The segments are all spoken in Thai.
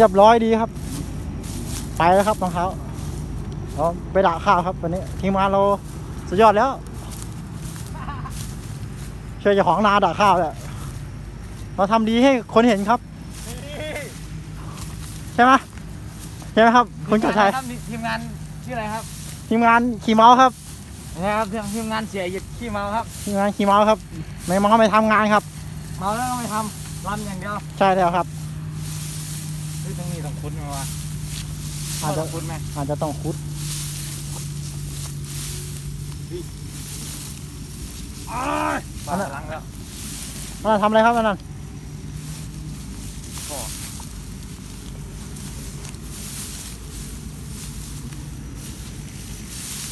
รียบร้อยดีครับ ไปแล้วครับรองเท้าเราไปด่าข้าวครับวันนี้ทีมงานเราสุดยอดแล้วช่วยเจ้าของนาด่าข้าวแหละเราทำดีให้คนเห็นครับใช่ไหมใช่ไหมครับคุณกัดชัยครับทีมงานชื่ออะไรครับ ทีมงานขี่เมาส์ครับนะครับทีมทีมงานเสียหยิบขี้เมาครับทีมงานขี่เมาส์ครับ ไม่เมาไม่ทำงานครับ เมาแล้วต้องไปทำรำอย่างเดียวใช่แล้วครับ เฮ้ยตรงนี้ต้องคุ้นไหมวะอาจจะต้องคุ้นไหมอาจจะต้องคุดบ้าพลังแล้วอันนั้นทำอะไรครับอันนั้น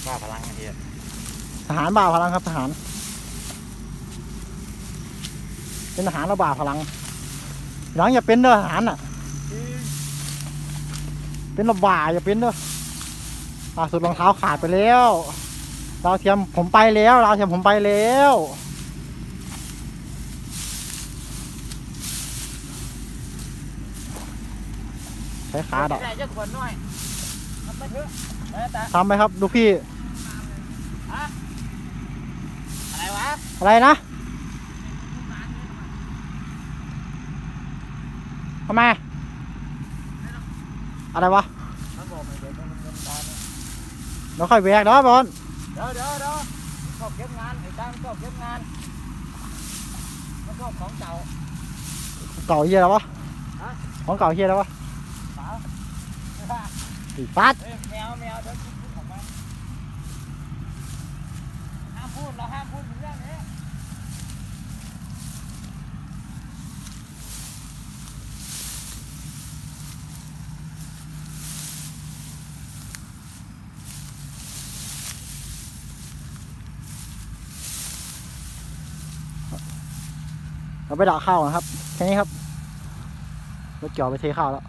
บ้าพลังไอ้เฮียทหารบ่าพลังครับทหาร เป็นทหารแล้วบ่าพลังหลังอย่าเป็นเด้อทหารน่ะ เป็นระบ่าอย่าเป็นเด้อล่าสุดรองเท้าขาดไปแล้วดาวเทียมผมไปแล้วดาวเทียมผมไปแล้วใช้ขาดอกใหญ่จะขวนหน่อยทำไปเถอะเอ้ยแต่ทำไปครับดูพี่ อะไรวะ อะไรนะทำไม อะไรวะมันบอกไม่เดี๋ยวมันเป็นตอนนี้เดี๋ยวค่อยแบกเนาะบอลเดี๋ยวเดี๋ยวเดี๋ยวชอบเก็บงานไอ้ตั้งชอบเก็บงานมันชอบของเก่าเก่าเฮียแล้ววะของเก่าเฮียแล้ววะสาวอีปัดเฮ้ยแมวแมวเดี๋ยวคิดพูดออกมาห้ามพูดเราห้ามพูดถึงเรื่องนี้ เราไปด่าข้าวนะครับ แค่นี้ครับรถเกี่ยวไปเทข้าวแล้ว